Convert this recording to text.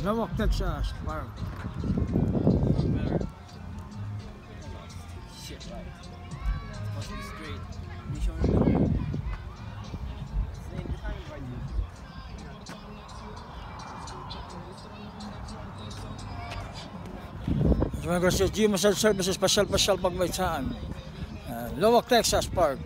Lawak, Texas. Park. Shit, right. Be straight. Hindi siya ano. Here. Mga G Massage Services, pasyal-pasyal pag may saan. uh, Lubbock, Texas Park.